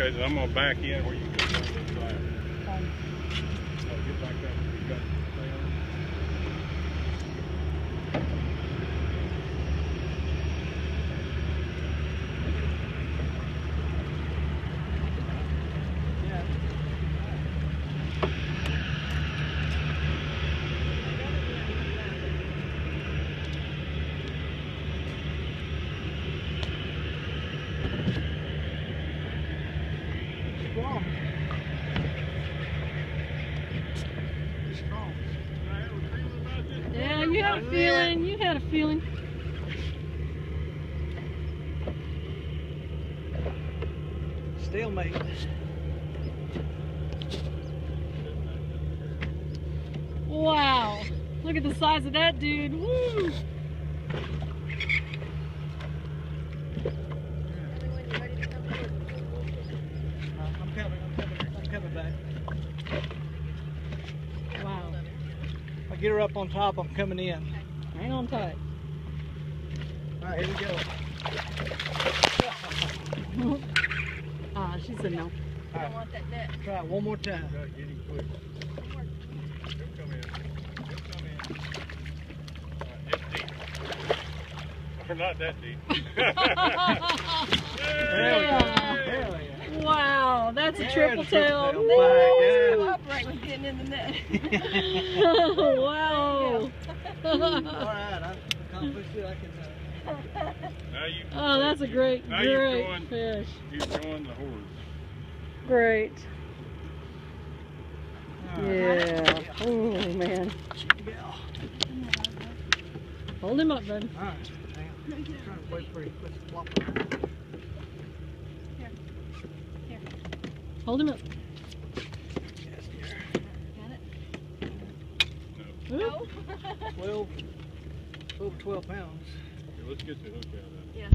Okay, so I'm gonna back in where you can go on this side. So get back up. Strong. Strong. I have a feeling about this. Yeah, you had a feeling. You had a feeling. Stalemate. Wow. Look at the size of that dude. Woo. Uh, I'm coming, I'm coming, I'm coming back. Wow. If I get her up on top, I'm coming in. Hang on tight. All right, here we go. Ah, she said no. All right, try it one more time. Gotta get him quick. He'll come in. He'll come in. All right, deep. Or not that deep. There we go. Yeah. Hell yeah. Wow, that's a triple a triple tail. tail. Woo. My Upright when getting in the net. wow. All right, I accomplished it. I can. Uh, you. oh, that's a great, Now you're great going- fish. You join the horde. Great. all right. Yeah. Oh man. Hold him up, bud. All right. Hang on. I'm trying to wait for you. Let's flop it. Hold him up. Yes, dear. Ooh. 12, over 12 pounds. Okay, let's get the hook out of it. Yeah.